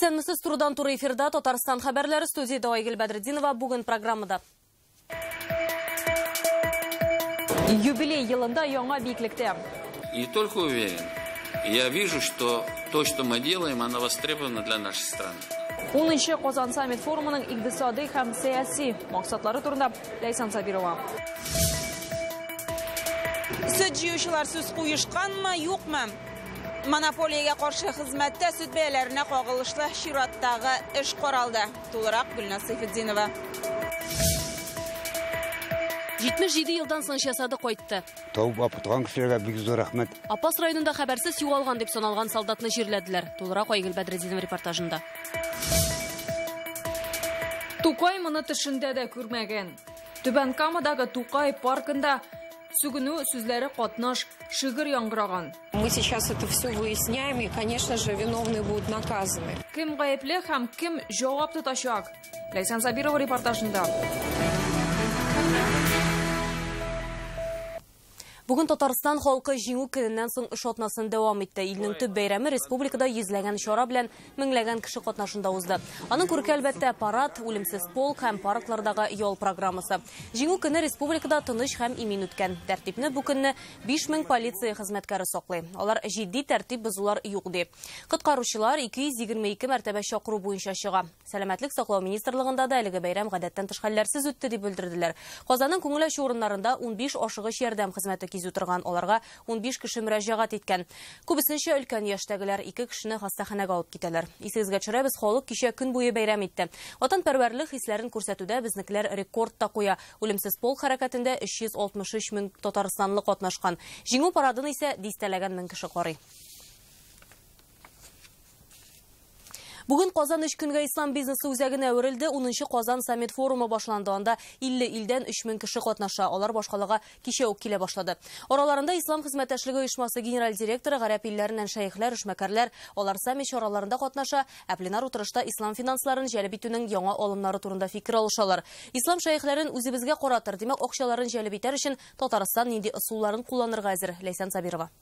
Исәнмесез турыдан туры эфирда Татарстан хәбәрләре студияда Айгөл Бәдретдинова бүген программада. Юбилей йылында яңа биеклектә. Не только уверен, я вижу, что то, что мы делаем, оно востребовано для нашей страны. 10-нчы Казан саммит форумының икътисади һәм сәяси максатлары турында Ләйсан Сабирова. Сөт җыючылар сүз куешканмы, юкмы? Монополиягә каршы хезмәттә сөт бәяләренә кагылышлы чираттагы эш каралды. Тулырак Гөлназ Сейфетдинова. 77 елдан соң ясады кайтты. Тауып апытқан кісілерге бик зор рахмет. Апас районында хәбәрсез югалган дип саналган солдатны җирләделәр. Тулырак Айгөл Бәдретдинова репортажында. Тукай моны төшендә дә күрмәгән. Түбән Камадагы Тукай паркында сүгенү сүзләре катнаш шигырь яңгыраган. Мы сейчас это все выясняем, и, конечно же, виновные будут наказаны. Кем гаепле һәм кем җавап тотачак? Ләйсан Сабирова репортажында. Бүген Татарстан халкы җиңү көненнән соң эш атнасын дәвам итте. Илнең төп бәйрәме республикада йөзләгән чара белән меңләгән кеше катнашында узды. Аның күрке әлбәттә парад, үлемсез полк һәм парклардагы ял программасы. Җиңү көне республикада тыныч һәм имин үткән. Тәртипне бу көнне 5000 полиция хезмәткәре саклый. Алар җитди тәртип бозулар юк ди. Коткаручылар 222 мәртәбә чакыру буенча чыга. Сәламәтлек саклау министрлыгында да әлеге бәйрәм гадәттән тыш хәлләрсез үтте дип белдерделәр. Казанның күңел ачу урыннарында 15 ашыгыч ярдәм хезмәте кизү торган аларга 15 кеше мөрәҗәгать иткән. Күбесенчә өлкән яшьтәгеләр 2 кешене хастаханәгә алып китәләр. Исегезгә төшерәбез, халык кичә көн буе бәйрәм итте. Ватанпәрвәрлек хисләрен күрсәтүдә безнекеләр рекорд та куя. Үлемсез полк хәрәкәтендә 363 мең татарстанлы катнашкан. Җиңү парадын исә дистәләгән мең кеше карый. Бүген Казан өч көнгә ислам бизнесы үзәгенә әверелде. 10 Казан саммит форумы башланды. Анда 50 илдән 3000 кеше катнаша. Алар кичә үк килә башлады. Араларында Ислам хезмәттәшлеге оешмасы генераль директоры гарәп илләреннән шәехләр, эшмәкәрләр, алар саммит чараларында катнаша, ә пленар утырышта ислам финансларын җәлеп итүнең яңа алымнары турында фикер алышалар. Ислам шәехләрен үзебезгә каратыр, димәк, акчаларын җәлеп итәр өчен Татарстан нинди ысулларын кулланырга әзер. Ләйсан Сабирова.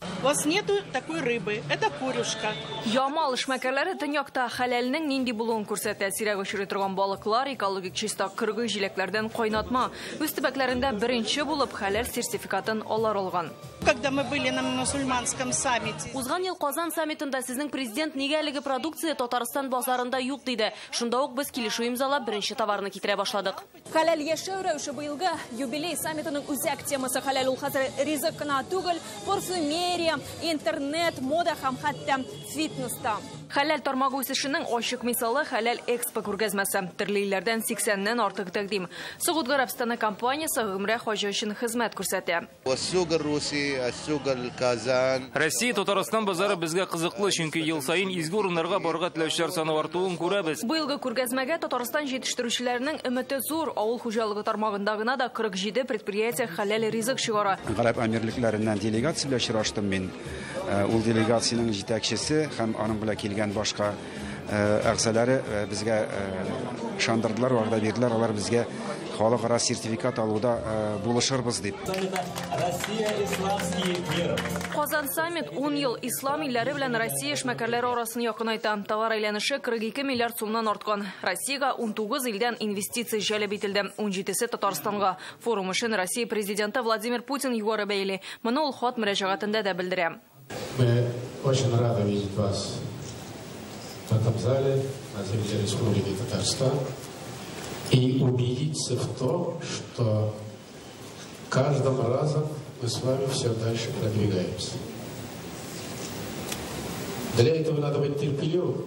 У вас нету такой рыбы. Это курюшка. Ямал эшмәкәрләре төньякта хәләлнең нинди булуын күрсәтә. Сирәк очрый торган балыклар экологик чиста кыргый җиләкләрдән кайнатма. Үз төбәкләрендә беренче булып хәләл сертификатын алар алган. Когда мы были на мусульманском саммите, Узган ел Казан саммитында сезнең президент нигә әлеге продукция Татарстан базарында юк диде. Шунда ук без килешү имзалап беренче товарны китерә башладык. Хәләл яшәү рәвеше быелгы юбилей саммитының үзәк темасы хәләл ул хәзер ризык кына түгел, парфюмерия, интернет, мода һәм хәтта фитнеста. Халал тармағы өсішінің ашық мысалы халал экспо көргізмесі. Түрлейлерден 80-нен артық тәкдім. Сұғыт Ғарабстаны компаниясы ғымра қожа үшін қызмет көрсәті. Россия Татарстан базары бізге қызықлы, чүнкі ел сайын изгі орындарға барға тілеушілер саны артуын көреміз. Биылғы көргізмәге Татарстан жетіштірушілерінің үміті зор ауыл хожалығы тармағындағына да 47 предприятия халал ризық шығара. Ғараб әмірліклерінен делегация біле мен. Ол ә, делегацияның жетекшісі һәм аның біле келген килгән башка э, әгъзалары э, безгә э, ышандырдылар, вәгъдә бирделәр, алар безгә халыкара сертификат алуда э, булышырбыз дип. Казан саммит 10 ел ислам илләре белән Россия эшмәкәрләре арасын якынайта. Товар әйләнеше 42 миллиард сумнан арткан. Россиягә 19 илдән инвестиция җәлеп ителде. 17се Татарстанга. Форум өчен Россия президенты Владимир Путин югары бәйли. Моны ул хат мөрәҗәгатендә дә белдерә. Мы очень рады видеть вас в этом зале на земле Республики Татарстан и убедиться в том, что каждым разом мы с вами все дальше продвигаемся. Для этого надо быть терпеливым,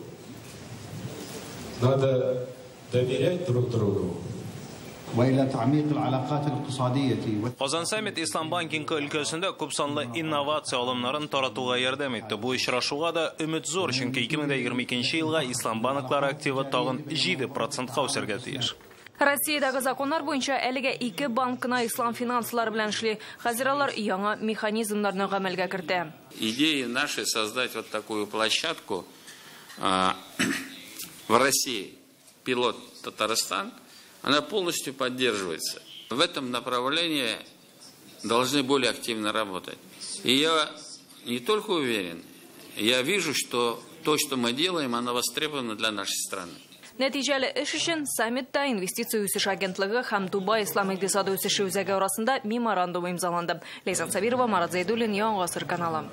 надо доверять друг другу, Ozan Samit İslam Banking өлкөсүндө көп санлы инновация алымнарын таратууга ярдәм итте. Бу очрашууга да үмүт зор, чөнки 2022 жылга Ислам банклары активы тагын 7%ка үсәргә тиеш. Россиядагы законнар буенча әлегә ике ислам финанслары белән эшли. Хәзер алар яңа механизмнарны гамәлгә кертә. Идея наша создать вот такую площадку в России пилот Татарстан она полностью поддерживается. В этом направлении должны более активно работать. И я не только уверен, я вижу, что то, что мы делаем, оно востребовано для нашей страны. Нәтижелі іш үшін саммитта инвестиция өсіш агентлігі һәм Дубай ислам иктисады өсіші үзәге арасында меморандум имзаланды. Лейсан Сабирова, Марат Зайдуллин, Яңа Ғасыр каналы.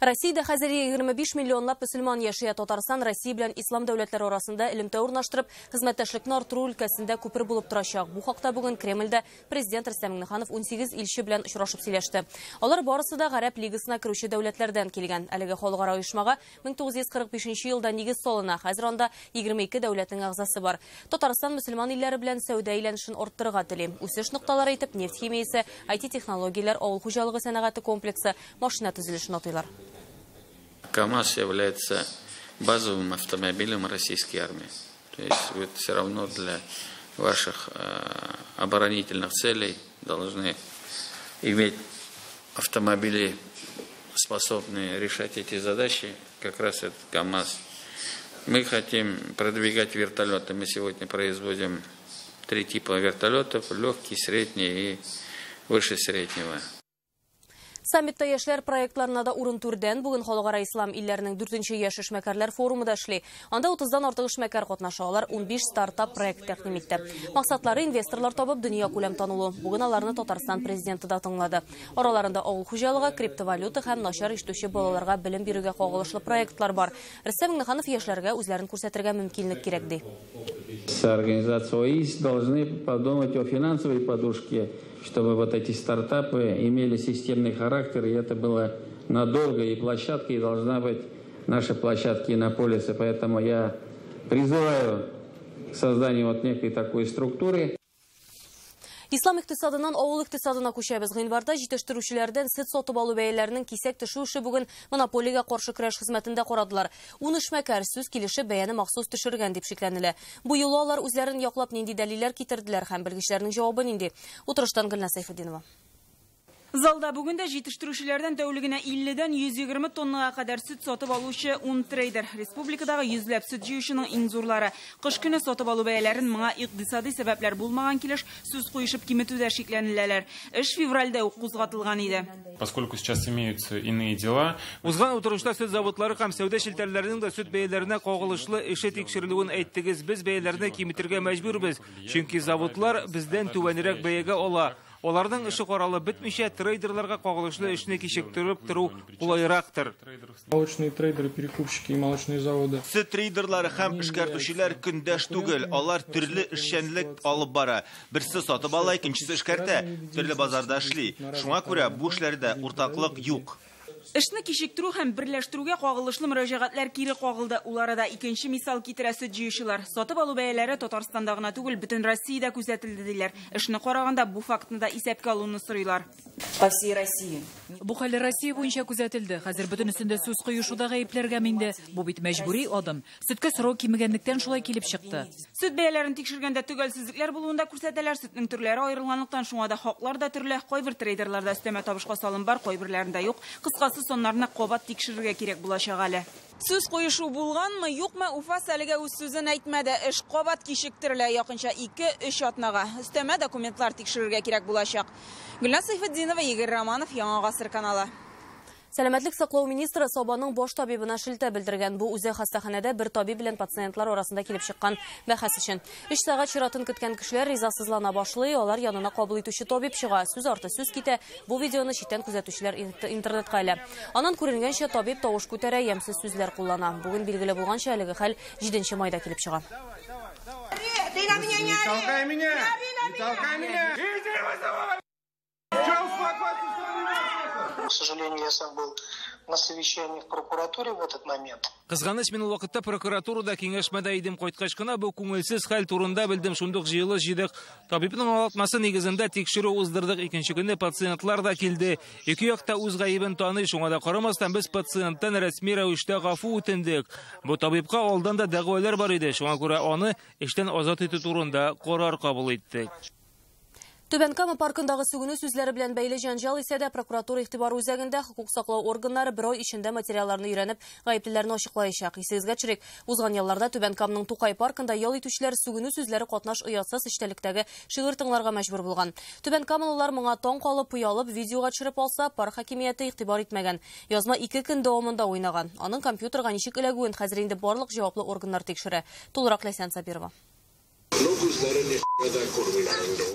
Россияда хәзер 25 миллионлап мөселман яшәя Татарстан Россия белән ислам дәүләтләре арасында элемтә урнаштырып, хезмәттәшлекне арттыру өлкәсендә күпер булып торачак. Бу хакта бүген Кремльдә президент Рөстәм Миңнеханов 18 илче белән очрашып сөйләште. Алар барысы да Гарәп лигасына керүче дәүләтләрдән килгән. Әлеге халыкара оешмага 1945 елда нигез салына. Хәзер анда 22 дәүләтнең агзасы бар. Татарстан мөселман илләре белән сәүдә әйләнешен арттырырга тели. Үсеш нокталары итеп нефть химиясе, IT технологияләр, авыл хуҗалыгы сәнәгате комплексы, машина төзелешен атыйлар. КАМАЗ является базовым автомобилем российской армии. То есть вы все равно для ваших э, оборонительных целей должны иметь автомобили, способные решать эти задачи, как раз этот КАМАЗ. Мы хотим продвигать вертолеты. Мы сегодня производим три типа вертолетов, легкий, средний и выше среднего. Саммитта яшьләр проектларына да урын түрдән бүген халыкара ислам илләренең 4нче яшь эшмәкәрләр форумы да эшли. Анда 30дан артык эшмәкәр катнаша, алар 15 стартап проект тәкъдим итте. Максатлары инвесторлар табып дөнья күләм танылу. Бүген аларны Татарстан президенты да тыңлады. Араларында авыл хуҗалыгы, криптовалюта һәм начар ишетүче балаларга белем бирүгә кагылышлы проектлар бар. Рөстәм Миңнеханов яшьләргә үзләрен күрсәтергә мөмкинлек кирәк ди. ОИС должны подумать о финансовой подушке чтобы вот эти стартапы имели системный характер, и это было надолго, и площадкой должна быть наши площадки на полисе. Поэтому я призываю к созданию вот некой такой структуры. Ислам иктисадынан авыл иктисадына күчәбез. Гыйнварда җитештерүчеләрдән сөт сатып алу бәяләренең кисәк төшү эше бүген монополиягә каршы көрәш хезмәтендә карадылар. Ун эшмәкәр сүз килеше бәяне махсус төшергән дип шикләнелә. Бу юлы алар үзләрен яклап нинди дәлилләр китерделәр һәм белгечләрнең җавабы нинди? Утырыштан Гөлнас Сайфетдинова. Залда бүгінде жетіштірушілерден тәулігіне 50-ден 120 тоннаға қадар сүт сатып алушы 10 трейдер. Республикадағы yüzләп сүт жүйішінің ең зурлары. Қыш күні сатып алу бәяләрін мыңа иқтисади сәбәпләр булмаған келеш сүз қойышып киметүдә шикләнеләләр. Эш февральдә ук кузгатылган иде. Поскольку сейчас имеются иные дела, Узган утырышта сүт заводлары һәм сәүдә шелтәрләренең дә сүт бәяләренә кагылышлы эше тикшерелүен әйттегез. Без бәяләрне киметергә мәҗбүрбез, чөнки заводлар бездән түбәнрәк бәягә ала. Олардың эше каралы бетмичә трейдерларга кагылышлы эшне кичектереп тору кулайрактыр. молочные трейдеры, перекупщики и молочные заводы. Сөт трейдерлары һәм эшкәртүчеләр көндәш түгел, алар төрле эшчәнлек алып бара. Берсе сатып ала, икенчесе эшкәртә, төрле базарда эшли. Шуңа күрә бу эшләрдә уртаклык юк. Эшне кичектерү һәм берләштерүгә кагылышлы мөрәҗәгатьләр кире кагылды. Уларда икенче мисал китерә сөт җыючылар. Сатып алу бәяләре Татарстанда гына түгел, бөтен Россиядә күзәтелде диләр. Эшне караганда бу фактны да исәпкә алуны сорыйлар. По всей России. Бу хәл Россия буенча күзәтелде. Хәзер бөтенесендә сүз куешуда гаепләргә минде. Бу бит мәҗбүри адым. Сөткә сорау кимегәнлектән шулай килеп чыкты. Сөт бәяләрен тикшергәндә төгәлсезлекләр булуында күрсәтәләр. Сөтнең төрләре аерылганлыктан шуңа да хаклар да төрле. Кайбер трейдерларда өстәмә табышка салым бар, кайберләрендә юк. Кыскасы соннарны кабат тикшерергә кирәк булачак әле. Сүз куешу булганмы, юкмы, Уфас әлегә үз сүзен әйтмәде. Эш кабат кичектерелә якынча 2-3 атнага. Өстәмә документлар тикшерергә кирәк булачак. Гөлнас Сайфетдинова, Игорь Романов, Яңа гасыр каналы. Сәламәтлек саклау министры Собаның баш табибына шелтә белдергән. Бу үзе хастаханәдә бер табиб белән пациентлар арасында килеп чыккан бәхәс өчен. 3 сәгать чиратын көткән кешеләр ризасызлана башлый, алар янына кабул итүче табиб чыга. Сүз арты сүз китә. Бу видеоны читтән күзәтүчеләр интернетка әле. Анан күренгәнчә табиб тавыш күтәрә, ямсыз сүзләр куллана. Бүген билгеле булганча әлеге хәл 7 майда килеп чыга. Ты на меня не толкай меня! Не толкай меня! К сожалению, я сам был на совещании в прокуратуре в этот момент. Кызганыч мин ул вакытта прокуратурада киңәшмәдә идем кайткач кына бу күңелсез хәл турында белдем. Шундук җыелыш җыйдык. Табибның аңлатмасы нигезендә тикшерү уздырдык. Икенче көнне пациентлар да килде. Ике як та үз гаебен таный. Шуңа да карамастан без пациенттан рәсми рәвештә гафу үтендек. Бу табибка алдан да дәгъвалар бар иде. Шуңа күрә аны эштән азат итү турында карар кабул иттек. Түбән Кама паркындағы сүгіні сүзләре белән бәйле жанжал исә дә прокуратура игътибары үзәгендә хукук саклау органнары бер ай эчендә материалларны өйрәнеп, гаеплеләрне ачыклаячак. Исегезгә төшерик, узган елларда Түбән Каманың Тукай паркында ял итүчеләр сүгене сүзләре катнаш оятсыз эчтәлектәге шигырь тыңларга мәҗбүр булган. Түбән Камалылар моңа таң калып, уялып, видеога төшереп алса, парк хакимияте игътибар итмәгән. Язма 2 көн дәвамында уйнаган. Аның компьютерга ничек эләгүен хәзер инде барлык җаваплы органнар тикшерә. Тулырак Ләйсән Сабирова.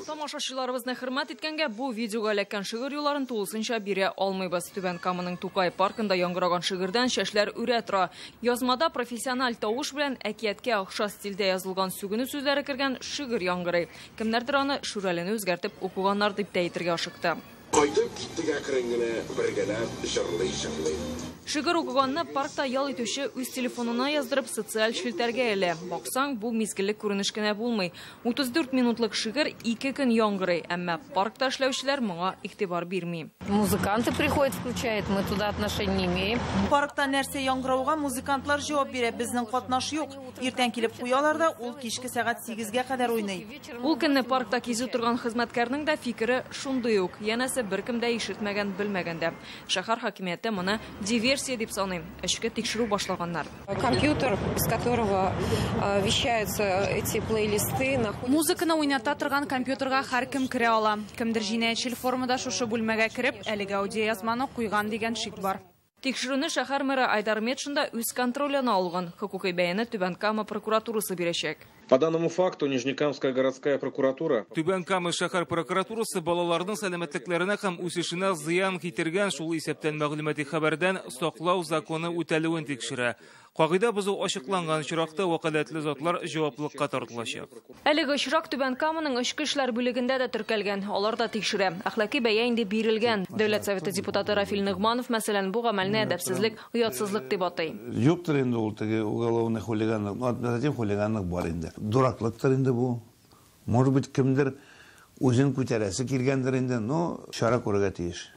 Тамашачыларыбызны хөрмәт иткәнгә бу видеога эләккән шигырь юлларын тулысынча бирә алмыйбыз. Түбән Каманың Тукай паркында яңгыраган шигырьдән чәчләр үрә тора. Язмада профессиональ тавыш белән әкияткә охшас стильдә язылган сүгене сүзләре кергән шигырь яңгырый. Кемнәрдер аны шүрәлене үзгәртеп укыганнар дип тә әйтергә ашыкты. Кайтып киттек әкрен бергәләп җырлый-җырлый. Шигырь укыганны паркта ял итүче үз телефонына яздырып социаль шелтәргә әле. Баксаң, бу мизгеллек күренеш кенә булмый. 34 минутлык шигырь 2 көн яңгырый, әмма паркта эшләүчеләр моңа игътибар бирми. Музыканты приходят, включают, мы туда отношения не имеем. Паркта нәрсә яңгырауга музыкантлар җавап бирә, безнең катнаш юк. Иртән килеп куялар да, ул кичке сәгать 8-гә кадәр уйный. Ул көнне паркта кизү торган хезмәткәрнең дә фикере шундый ук. Янәсе беркем дә ишетмәгән, белмәгәндә. Шәһәр хакимияте моны диверсия дип саныйм. Эшкә тикшерү башлаганнар. Компьютер, без которого э, вещаются эти плейлисты. Музыканы уйната торган компьютерга һәркем керә ала. Кемдер җинаятьчел формада шушы бүлмәгә кереп, әлеге аудиоязманы куйган дигән шик бар. Тикшерүне шәһәр мэры Айдар Метшин да үз контролена алган. Хокукый бәяне Түбән Кама прокуратурасы бирәчәк. По данному факту Нижнекамская городская прокуратура Түбән Кама шәһәр прокуратурасы балаларның сәламәтлекләренә һәм үсешенә зыян китергән шул исәптән мәгълүмати хәбәрдән саклау законы үтәлүен тикшерә. Кагыйдә бозу ачыкланган очракта вәкаләтле затлар җаваплылыкка тартылачак. Әлеге очрак Түбән Каманың эчке эшләр бүлегендә дә теркәлгән. Алар да тикшерә. Әхлаки бәя инде бирелгән. Дәүләт советы депутаты Рафил Ныгманов мәсәлән бу гамәлне әдәпсезлек, оятсызлык дип атый. Юктыр инде ул теге уголовный хулиганлык, административ хулиганлык бар инде. Дураклыктыр инде бу. Может быть, кемдер үзен күтәрәсе килгәндер инде, но чара күрергә тиеш.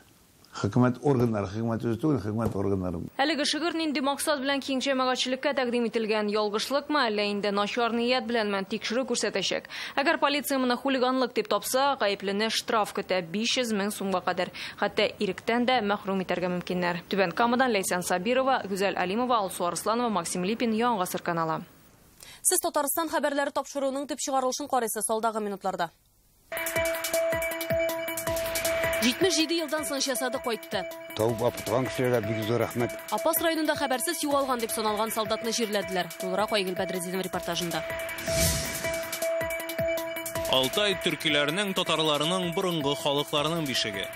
Шигырь нинди максат белән киң җәмәгатьчелеккә тәкъдим ителгән? Ялгышлыкмы, әллә инде начар ният белән мән тикшерү күрсәтәчәк? Әгәр полиция моны хулиганлык дип тапса, гаеплене штраф көтә 500 мең сумга кадәр. Хәтта иректән дә мәхрүм итәргә мөмкиннәр. Түбән Камадан Ләйсән Сабирова, Гүзәл Алимова, Алсу Арсланова, Максим Липин, Яңа гасыр каналы. Сез Татарстан хәбәрләре тапшыруның төп чыгарылышын карыйсыз алдагы минутларда. 77 елдан соң ясады кайтты. Тауып кешеләргә бик зур рәхмәт. Апас районында хәбәрсез югалган дип саналган солдатны җирләделәр. Тулырак Айгөл Бәдретдинов репортажында. Алтай төркиләренең татарларының борынгы халыкларының бишеге.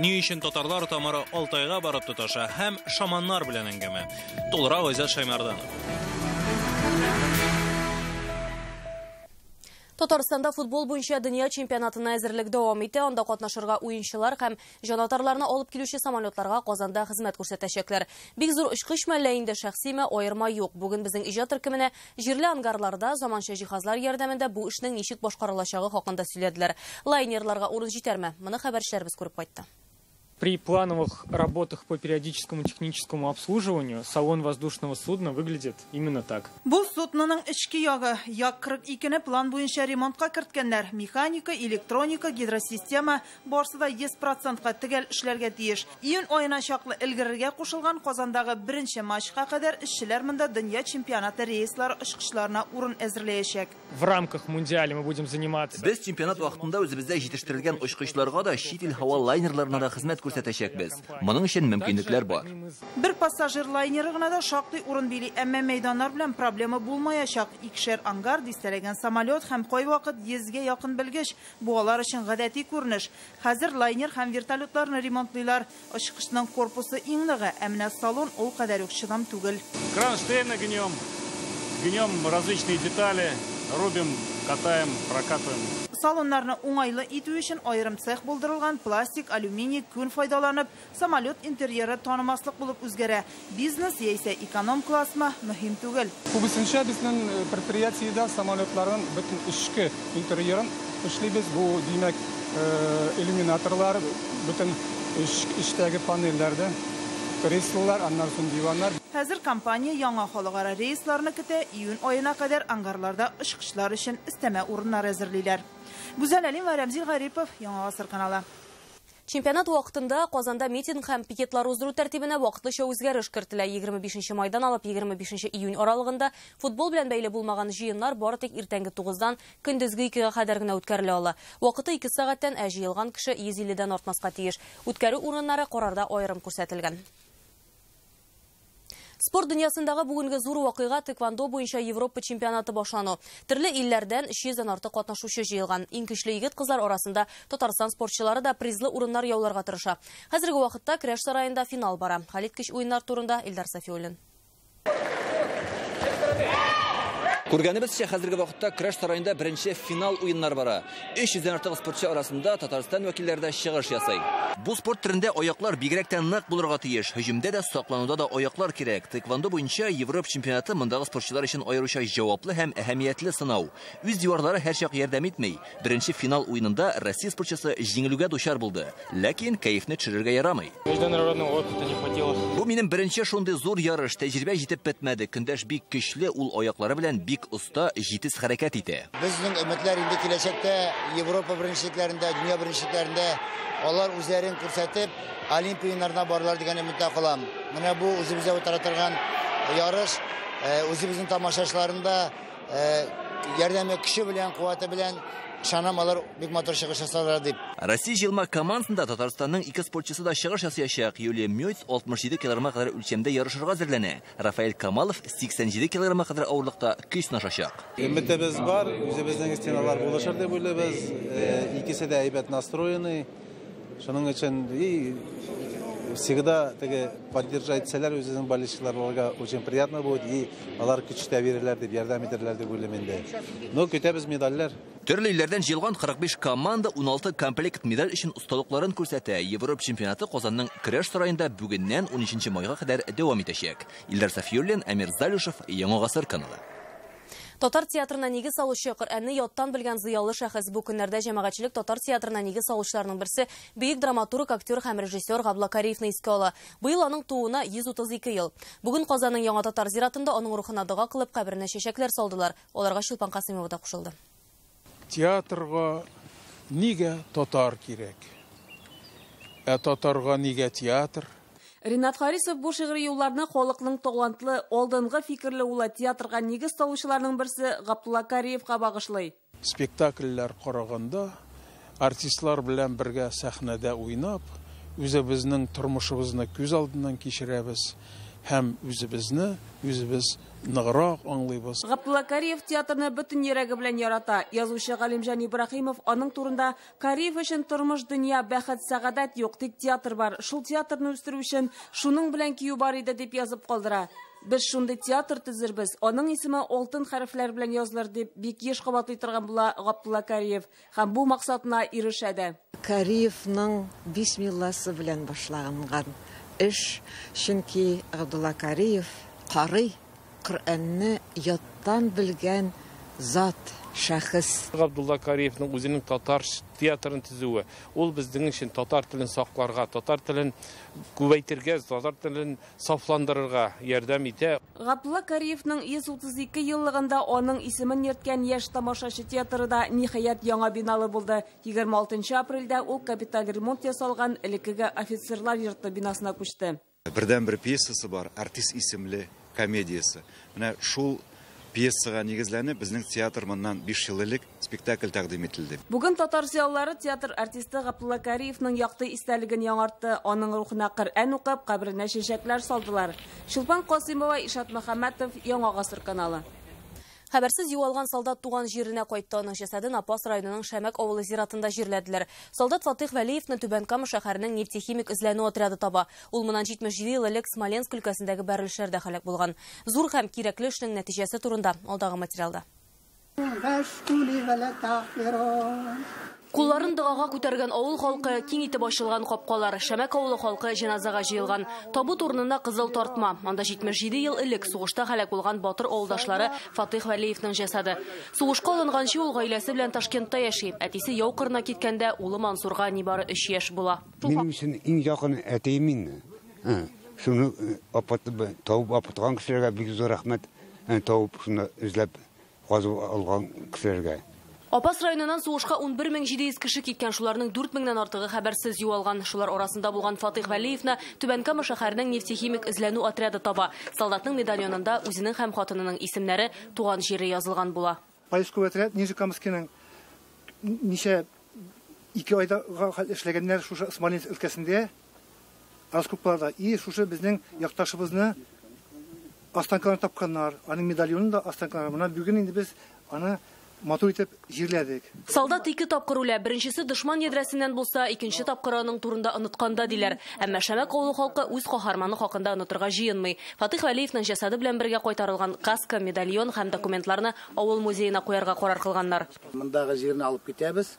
Ни өчен татарлар тамыры Алтайга барып тоташа һәм шаманнар белән әңгәмә. Тулырак Айзат Шаймарданов. Татарстанда футбол буенча дөнья чемпионатына әзерлек дәвам итә. Анда катнашырга уенчылар һәм җанатарларны алып килүче самолетларга Казанда хезмәт күрсәтәчәкләр. Бик зур очкыч мәллә инде шәхсиме аерма юк. Бүген безнең иҗат төркеменә җирле ангарларда заманча җиһазлар ярдәмендә бу эшнең ничек башкарылачагы хакында сөйләделәр. Лайнерларга урын җитәрме? Моны хәбәрчеләребез күреп кайтты. При плановых работах по периодическому техническому обслуживанию салон воздушного судна выглядит именно так. Бу судноның эчке ягы, як 42-не план буенча ремонтка керткәннәр. Механика, электроника, гидросистема барысы да 100%ка төгәл эшләргә тиеш. Июнь аена чаклы элгерергә кушылган Казандагы беренче матчка кадәр эшчеләр монда дөнья чемпионаты рейслары очкычларына урын әзерләячәк. В рамках мундиаля мы будем заниматься. Без чемпионат вакытында үзебездә җитештерелгән очкычларга да чит ил һава лайнерларына да хезмәт күрсәтәчәкбез. Моның өчен мөмкинлекләр бар. Бер пассажир лайнеры гына да шактый урын били, әмма мәйданнар белән проблема булмаячак. Икшәр ангар, дистәләгән самолет һәм кайвакыт 100гә якын белгеч. Бу алар өчен гадәти күренеш. Хәзер лайнер һәм вертолетларны ремонтлыйлар. Очкычның корпусы иң ныгы, салон ул кадәр үк чыдам түгел. Кронштейны гнем, гнем различные детали, рубим, катаем, прокатываем. Салоннарны уңайлы итү өчен аерым цех булдырылган, пластик, алюминий күн файдаланып, самолет интерьеры танымаслык булып үзгәрә. Бизнес яисә эконом классмы мөһим түгел. Күбесенчә безнең предприятиедә самолетларның бөтен эчке интерьерын эшлибез. Бу димәк иллюминаторлар, бөтен эчтәге панельләрдә креслолар аннан соң диваннар Хәзер компания яңа халыкара рейсларны көтә, июнь аена кадәр ангарларда очкычлар өчен өстәмә урыннар әзерлиләр. Гүзәл Әлим ва Рәмзил Гарипов, Яңа Гасыр каналы. Чемпионат вакытында Казанда митинг һәм пикетлар уздыру тәртибенә вакытлыча үзгәреш кертелә. 25 майдан алып 25 июнь аралыгында футбол белән бәйле булмаган җыеннар бары тик иртәнге 9дан көндезге 2гә кадәр генә үткәрелә ала. Вакыты 2 сәгатьтән ә җыелган кеше 150дән артмаска тиеш. Үткәрү урыннары карарда аерым күрсәтелгән. Спорт дөньясындагы бүгенге зур вакыйга тэквондо буенча Европа чемпионаты башлану. Төрле илләрдән 300дән артык катнашучы җыелган. Иң көчле егет кызлар арасында Татарстан спортчылары да призлы урыннар яуларга тырыша. Хәзерге вакытта Крәш сараенда финал бара. Халит Кич уеннар турында Илдар Сафиуллин. Күргәнебезчә, хәзерге вакытта Краш сараенда беренче финал уеннар бара. 300дән артык спортчы арасында Татарстан вәкилләре дә чыгыш ясый. Бу спорт төрендә аяклар бигрәк тә нык булырга тиеш. Һөҗүмдә дә, саклануда да аяклар кирәк. Тэквондо буенча Европа чемпионаты мондагы спортчылар өчен аеруча җаваплы һәм әһәмиятле сынау. Үз диварлары һәрчак ярдәм итмәй. Беренче финал уенында Россия спортчысы җиңелүгә дучар булды. Ләкин кайфны төшерергә ярамый. Международного опыта не хватило. Бу минем беренче шундый зур ярыш, тәҗрибә җитеп бетмәде. Көндәш бик көчле, ул аяклары белән бик оста, җитез хәрәкәт итә. Безнең өметләр инде киләчәктә Европа беренчелекләрендә, дөнья беренчелекләрендә алар үзләрен күрсәтеп, Олимпия уеннарына барырлар дигән өметтә калам. Менә бу үзебездә үтә торган ярыш, үзебезнең тамашачыларында э, ярдәме көче белән, куәте белән ышанам алар бик матур чыгыш ясалар дип. Россия җыелма командасында Татарстанның ике спортчысы да чыгыш ясаячак. Юлия Мёйц 67 килограммга кадәр үлчәмдә ярышырга әзерләнә. Рафаэль Камалов 87 килограммга кадәр авырлыкта көч сынашачак. Өметебез бар, үзебезнең стеналар булышыр дип уйлыйбыз. Э, Икесе дә әйбәт настроены. Шуның өчен и всегда теге поддержать итсәләр үзенең болельщикларга очень приятно будет и алар көч тә бирерләр дип, ярдәм итерләр дип уйлыйм инде. Ну, көтәбез медальләр. Төрле илләрдән җыелган 45 команда 16 комплект медаль өчен осталыкларын күрсәтә. Европа чемпионаты Казанның Креш сараенда бүгеннән 13 майга кадәр дәвам итәчәк. Илдар Сафиуллин, Әмир Залюшев, Яңа гасыр каналы. Татар театрына нигез салучы Коръәнне яттан белгән зыялы шәхес бу көннәрдә җәмәгатьчелек Татар театрына нигез салучыларның берсе бөек драматург, актер һәм режиссер Габла Кариевны искә ала. Быел аның тууына 132 ел. Бүген Казанның Яңа Татар зиратында аның рухына дога кылып каберенә чәчәкләр салдылар. Аларга Чулпан Касымова да кушылды. театрга нигә татар кирәк? Ә татарга нигә театр? Ринат Харисов бу шигъри юлларны халыкның талантлы, алдынгы фикерле улы театрга нигез салучыларның берсе Габдулла Кариевка багышлый. Спектакльләр караганда артистлар белән бергә сәхнәдә уйнап, үзебезнең тормышыбызны күз алдыннан кичерәбез һәм үзебезне үзебез ныграк аңлыйбыз. Габдулла Кариев театрны бөтен йөрәге белән ярата. Язучы Галимҗан Ибраһимов аның турында Кариев өчен тормыш дөнья бәхет сәгадәт юк, тик театр бар. Шул театрны үстерү өчен шуның белән кию бар иде дип язып калдыра. Без шундый театр төзербез. Аның исеме алтын хәрефләр белән язылыр дип бик еш кабатлый торган була Габдулла Кариев һәм бу максатына ирешә дә. Кариевның бисмилласы белән башлаган эш, чөнки Габдулла Кариев карый Коръәнне яттан белгән зат, шәхес. Габдулла Кариевның үзенең татар театрын төзүе. Ул безнең өчен татар телен сакларга, татар телен күбәйтергә, татар телен сафландырырга ярдәм итә. Габдулла Кариевның 132 еллыгында аның исемен йөрткән яшь тамашачы театры да ниһаять яңа биналы булды. 26 апрельдә ул капиталь ремонт ясалган элеккеге офицерлар йорты бинасына күчте. Бердән бер пьесасы бар, артист исемле комедиясы. Менә шул пьесаға негізләнеп безнең театр моннан 5 ел элек спектакль тәкъдим ителде. Бүген татар зыялылары театр артисты Габдулла Кариевның якты истәлеген яңартты. Аның рухына Коръән укып, каберенә чәчәкләр салдылар. Шулпан Касыймова, Ишат Мөхәммәтов, Яңа гасыр каналы. Хәбәрсез югалган солдат туган җиренә кайтты. Аның җәсәден Апас районының Шәмәк авылы зиратында җирләделәр. Солдат Фатих Вәлиевне Түбән Кама шәһәренең нефтехимик эзләнү отряды таба. Ул моннан 77 ел элек Смоленск өлкәсендәге бәрелешләрдә һәлак булган. Зур һәм кирәкле эшнең нәтиҗәсе турында алдагы материалда. Кулларын дыгага күтәргән авыл халкы киң итеп ачылган капкалар, Шәмәк авылы халкы җеназага җыелган. Табут урынына кызыл тартма. Анда 77 ел элек сугышта һәлак булган батыр авылдашлары Фатих Вәлиевнең җәсәде. Сугышка алынганчы ул гаиләсе белән Ташкентта яши. Әтисе яу кырына киткәндә улы Мансурга нибары 3 яшь була. Минем өчен иң якын әтием инде. шуны апатты тауып апатқан кісілерге бик зор рахмет тауып шуны эзләп казып алган Апас районынан сугышка 11700 кеше киткән, шуларның 4000ннән артыгы хәбәрсез юалган. Шулар арасында булган Фатих Вәлиевне Түбән Кама шәһәренең нефтехимик эзләнү отряды таба. Солдатның медальонында үзенең һәм хатынының исемнәре, туган җире язылган була. Поисковый отряд Нижекамскиның ничә ике айда эшләгәннәр шушы Смоленск өлкәсендә раскопкаларда и шушы безнең якташыбызны останкаларын тапканнар, аның медальонын да останкалары. Менә бүген инде без аны матур итеп җирләдек. Солдат ике тапкыр үлә. Беренчесе дошман ядрәсеннән булса, икенче тапкыр аның турында онытканда диләр. Әмма Шәмәк авылы халкы үз каһарманы хакында онытырга җыенмый. Фатих Вәлиевнең җасады белән бергә кайтарылган каска, медальон һәм документларны авыл музеена куярга карар кылганнар. Мондагы җирне алып китәбез.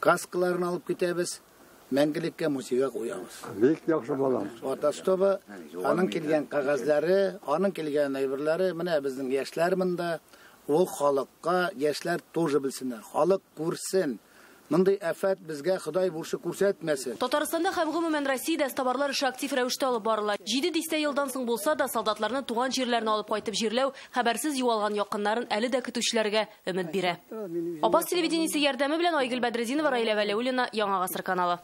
Каскаларны алып китәбез. Мәңгелеккә музейга куябыз. Бик яхшы балам. Фотостопы, аның килгән кагазлары, аның килгән әйберләре, менә безнең яшьләр монда ул халыкка яшьләр тоже белсеннәр. Халык күрсен. Мындай афәт безгә Ходай буршы күрсәтмәсен. Татарстанда һәм гомумән Россиядә стабарлар эше актив рәвештә алып барыла. 7 дистә елдан соң булса да солдатларны туган җирләренә алып кайтып җирләү хәбәрсез юалган якыннарын әле дә көтүчеләргә өмет бирә. Апас телевидениесе ярдәме белән Айгөл Бәдретдинова, Раилә Вәлиуллина, Яңа гасыр каналы.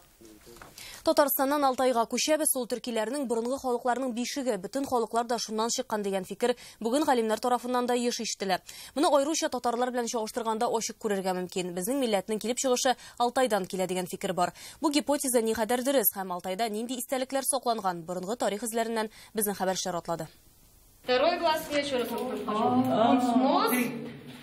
Татарстаннан Алтайга күчәбез, ул төркиләрнең борынгы халыкларның бишеге, бөтен халыклар да шуннан чыккан дигән фикер бүген галимнәр тарафыннан да еш ишетелә. Моны айруча татарлар белән чагыштырганда ачык күрергә мөмкин. Безнең милләтнең килеп чыгышы Алтайдан килә дигән фикер бар. Бу гипотеза ни хәдәр дөрес һәм Алтайда нинди истәлекләр сакланган борынгы тарих эзләреннән безнең хәбәрчеләр атлады. Второй глаз еще раз Нос,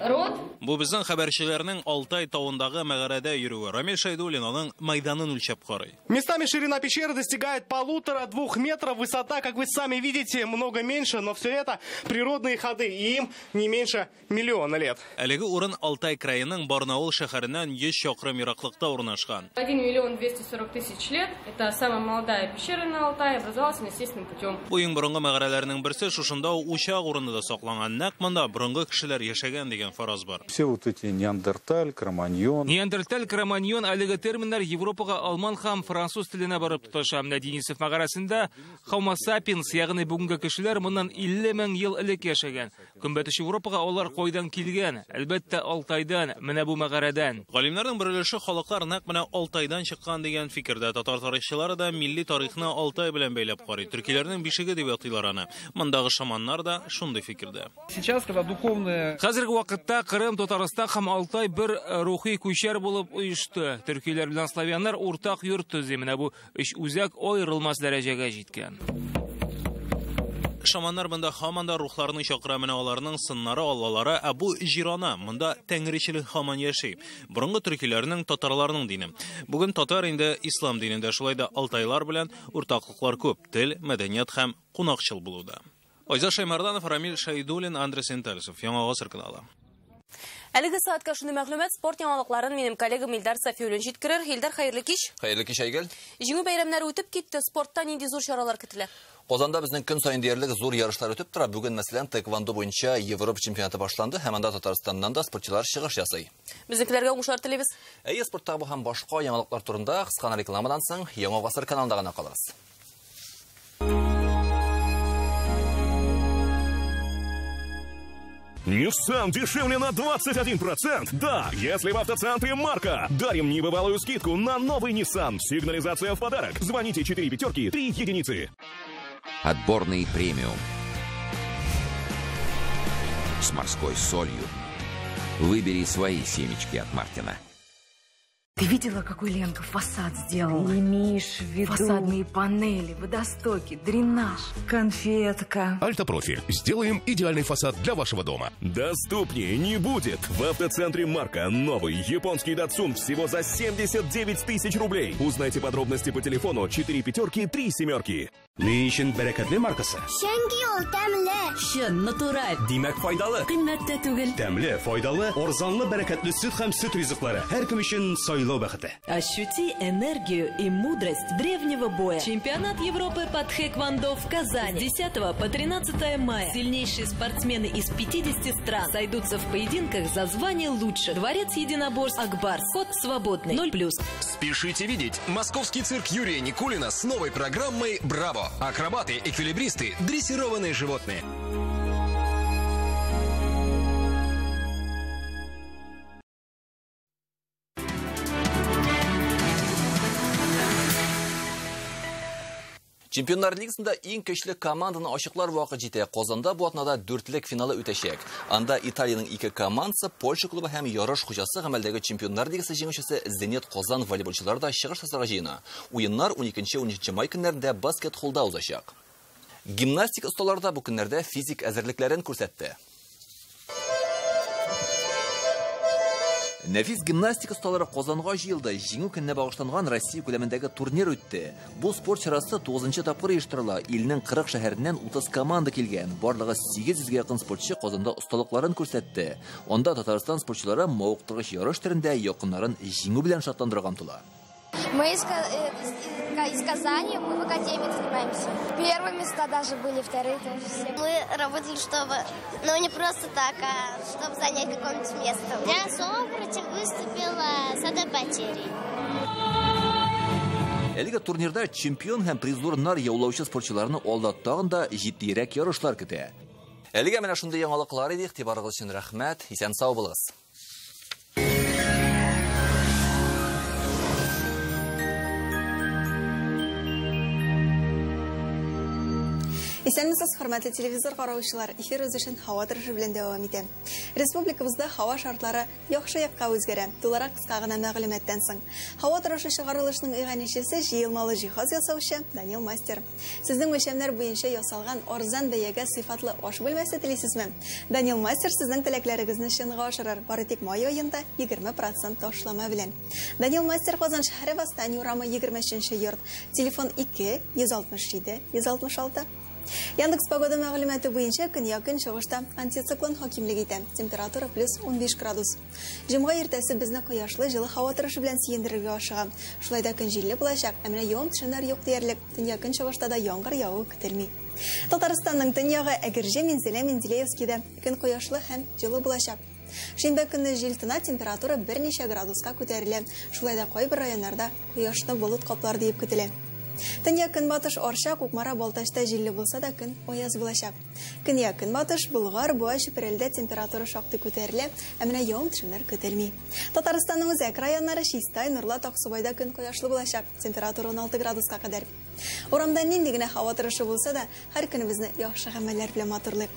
рот. Бу безнең хәбәрчеләрнең Алтай тауындагы мәгарәдә йөрүе. Рамил Шайдуллин аның майданын үлчәп карый. Местами ширина пещеры достигает полутора-двух метров, высота, как вы сами видите, много меньше, но все это природные ходы, и им не меньше миллиона лет. Әлеге урын Алтай краеның Барнаул шәһәреннән 100 чакрым ераклыкта урнашкан. 1 миллион 240 тысяч лет. Это самая молодая пещера на Алтае, образовалась естественным путем. Бу иң борынгы мәгарәләрнең берсе шушында учак урыны да сакланган. Нәкъ монда борынгы кешеләр яшәгән дигән фараз бар. Все вот эти неандерталь, кроманьон. Неандерталь, кроманьон әлеге терминнар Европага алман һәм француз теленә барып тоташа. Менә Денисов мәгарәсендә Homo sapiens, ягъни бүгенге кешеләр моннан 50 мең ел элек яшәгән. Көнбатыш Европага алар кайдан килгән? Әлбәттә Алтайдан, менә бу мәгарәдән. Галимнәрнең бер өлеше халыклар нәкъ менә Алтайдан чыккан дигән фикердә. Татар тарихчылары да милли тарихны Алтай белән бәйләп карый. Төркиләрнең бишеге дип атыйлар аны. Мондагы шаманнар да шундый фикердә. Сейчас, когда духовные... Хәзерге вакытта Крым, Татарстан һәм Алтай бер рухи күчәр булып оешты. Төркиләр белән славяннар уртак йорт төзи. Менә бу өч үзәк аерылмас дәрәҗәгә җиткән. Шаманнар монда һаман да рухларны чакыра менә аларның сыннары, аллалары, ә бу. Монда тәңричелек һаман яши. Борынгы төркиләрнең татарларның дине. Бүген татар инде ислам динендә, шулай да алтайлар белән уртаклыклар күп. Тел, мәдәният һәм кунакчыл булуда. Айза Шаймарданов, Рамил Шайдулин, Андрей Сентальсов. Яңа гасыр каналы. Әлеге саатка шуны мәгълүмат спорт яңалыкларын минем коллегам Илдар Сафиуллин җиткерер. Илдар, хәерле кич. Хәерле кич, Айгөл. Җиңү бәйрәмнәре үтеп китте. Спортта нинди зур чаралар көтелә? Казанда безнең көн саен диярлек зур ярышлар үтеп тора. Бүген мәсәлән тэквондо буенча Европа чемпионаты башланды һәм анда Татарстаннан да спортчылар чыгыш ясый. Безнекеләргә уңышлар телибез. Әйе, спорттагы бу һәм башка яңалыклар турында кыска рекламадан соң Яңа гасыр каналында гына калыгыз. Nissan дешевле на 21%. Да, если в автоцентре Марка. Дарим небывалую скидку на новый Nissan. Сигнализация в подарок. Звоните 4 пятерки 3 единицы. Отборный премиум. С морской солью. Выбери свои семечки от Мартина. Ты видела, какой Ленка фасад сделала? Имеешь в виду... Фасадные панели, водостоки, дренаж, конфетка. Альтопрофиль. Сделаем идеальный фасад для вашего дома. Доступнее не будет. В автоцентре Марка новый японский Датсун всего за 79 тысяч рублей. Узнайте подробности по телефону 4 пятерки 3 семерки. Өчен бәрәкәтле маркасы? Чөнки ул тәмле. Чын, натураль. Димәк файдалы. Кыйммәттә түгел. Тәмле, файдалы, арзанлы, бәрәкәтле сөт һәм сөт ризыклары. Һәр кем өчен сайлау бәхете. Ощути энергию и мудрость древнего боя. Чемпионат Европы по тхэквондо в Казани. С 10 по 13 мая. Сильнейшие спортсмены из 50 стран сойдутся в поединках за звание лучших. Дворец единоборств Акбарс. Ход свободный. 0+. Спешите видеть московский цирк Юрия Никулина с новой программой «Браво». Акробаты, эквилибристы, дрессированные животные. Чемпиондар лигасында ең көчле команданы ашықлар вақыт жете. Қозанда bu атнада дүртлік финалы өтешек. Анда Италияның ике командасы Польша клубы һәм ярыш хуҗасы гамәлдәге Чемпиондар лигасы җиңүчесе Зенит Казан волейболчылары да чыгыш ясарга җыена. Уеннар 12-13 май көннәрендә баскет-холда узачак. Гимнастик осталары да бу көннәрдә физик әзерлекләрен күрсәтте. Нәфис гимнастика осталары Казанга җыелды. Җиңү көненә багышланган Россия күләмендәге турнир үтте. Бу спорт чарасы 9 тапкыр оештырыла. Илнең 40 шәһәреннән 30 команда килгән. Барлыгы 800 га якын спортчы Казанда осталыкларын күрсәтте. Онда Татарстан спортчылары мавыктыргыч ярыш төрендә якыннарын җиңү белән шатландырырга омтыла. Мы из, э, из Казани, мы в академии занимаемся. Первые места даже были, вторые тоже все. Мы работали, чтобы, ну не просто так, а чтобы занять какое-нибудь место. Я особо против выступила с одной потерей. Әлеге турнирда чемпион һәм призлы орыннар яулаучы спортчыларны алда тагын да җитдирәк ярышлар көтә. Әлегә менә шундый яңалыклар иде. Игътибарыгыз өчен рәхмәт. Исән сау булыгыз. Исәнмесез, хөрмәтле телевизор караучылар, эфир үз эшен һава торышы белән дәвам итә. Республикабызда һава шартлары яхшы якка үзгәрә. Туларак кыска гына мәгълүматтан соң. Һава торышы чыгарылышының иганәчесе җыелмалы җиһаз ясаучы Данил Мастер. Сезнең өлчәмнәр буенча ясалган арзан бәягә сыйфатлы аш бүлмәсе телисезме? Данил Мастер сезнең теләкләрегезне чынга ашырыр. Бары тик май аенда 20% ташлама белән. Данил Мастер Казан шәһәре Востань урамы 23 йорт. Телефон 2 167 166 Яндекс погода мәгълүматы буенча көн якын чыгышта антициклон хакимлек итә. Температура плюс 15 градус. Җомга иртәсе безне кояшлы җылы һава торышы белән сөендерергә ашыга. Шулай да көн җилле булачак, ә менә явым төшеннәр юк диярлек. Төньяк көн чыгышта да яңгыр явы көтелми. Татарстанның төньягы Әгерҗе Минзелә Менделеевскида көн кояшлы һәм җылы булачак. Шимбә көнне җил тына температура берничә градуска күтәрелә. Шулай да кайбер районнарда кояшлы болыт каплар дип көтелә. Төньяк көнбатыш Орша, Кукмара, Балташта җилле булса да көн аяз булачак. Көньяк көнбатыш Болгар, Буа, Чүпрәлдә температура шактый күтәрелә, ә менә төшемнәр көтелми. Татарстанның үзәк районнары Чистай, Нурлат, Аксубайда көн кояшлы булачак. Температура 16 градуска кадәр. Урамда нинди генә һава торышы булса да, һәр көнебезне яхшы гамәлләр белән матурлык.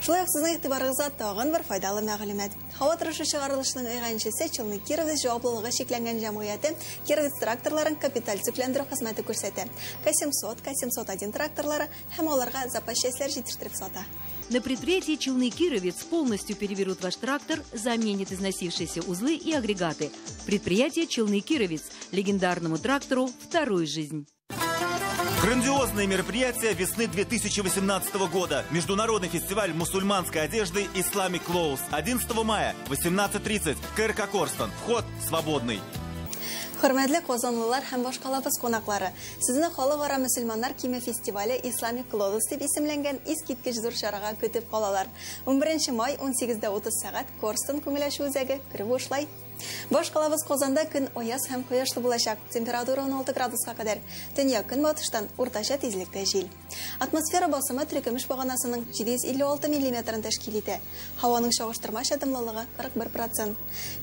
Шулай ук сезнең игътибарыгызга тагын бер файдалы мәгълүмат. Һава торышы чыгарылышының ыйганчысы Челны Кировец җаваплылыгы шикләнгән җәмгыяте Кировец тракторларын капиталь циклендерү хезмәте күрсәтә. К-700, К-701 тракторлары һәм аларга запас частьләр җитештереп сата. На предприятии «Челны Кировец» полностью переберут ваш трактор, заменят износившиеся узлы и агрегаты. Предприятие «Челны Кировец» легендарному трактору вторую жизнь. Грандиозное мероприятие весны 2018 года. Международный фестиваль мусульманской одежды «Islamic Clothes». 11 мая, 18.30, КРК Корстон. Вход свободный. Hürmetli qozonlilar ham boshqa lavaz qonaqlari. Sizni xolivara musulmonlar kiyimi festivali Islamic Clothes deb ismlangan eskitgich zur sharaga kutib qolalar. 11 may 18:30 soat Korston ko'milashuv uzaga kirib o'shlay. Баш калабыз Казанда көн аяз һәм кояшлы булачак. Температура 16 градуска кадәр. Төньяк көнбатыштан уртача тизлектә җил. Атмосфера басымы трекемеш баганасының 756 мм тәшкил итә. Һаваның чагыштырмача дымлылыгы 41%.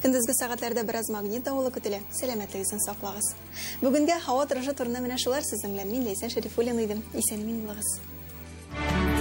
Көндезге сәгатьләрдә бераз магнит давылы көтелә. Сәламәтлегегезне саклагыз. Бүгенгә һава торышы турында менә шулар. Исән мин булыгыз.